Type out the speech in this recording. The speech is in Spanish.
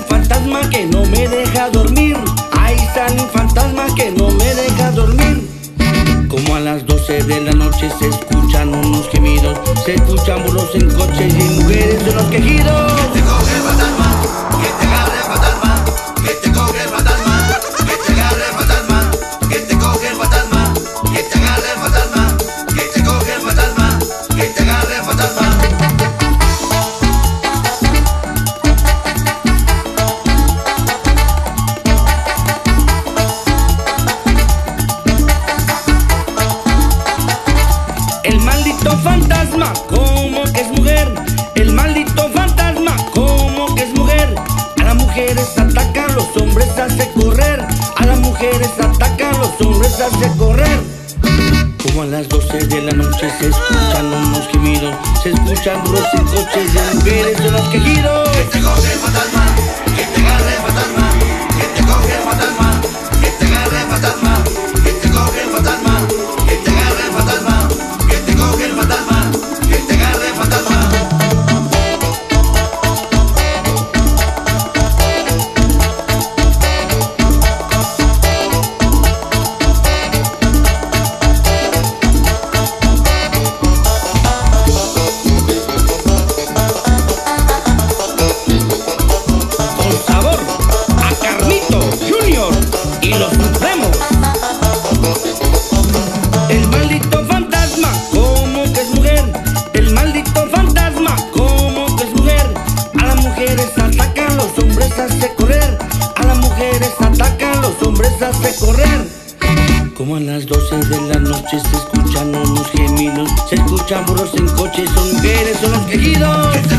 un fantasma que no me deja dormir. Ahí sale un fantasma que no me deja dormir. Como a las 12 de la noche se escuchan unos gemidos, se escuchan burros en coches y mujeres en los quejidos. Fantasma, como que es mujer. El maldito fantasma, como que es mujer. A las mujeres ataca, a los hombres hace correr. A las mujeres ataca, a los hombres hace correr. Como a las 12 de la noche se escuchan unos gemidos, se escuchan en coches de mujeres en los quejidos. Que te coge fantasma, que te agarre fantasma, y los Supremos. El maldito fantasma, como que es mujer. El maldito fantasma, como que es mujer. A las mujeres ataca, a los hombres hace correr. A las mujeres ataca, a los hombres hace correr. Como a las 12 de la noche se escuchan unos gemidos, se escuchan burros en coches, son mujeres, son los quejidos.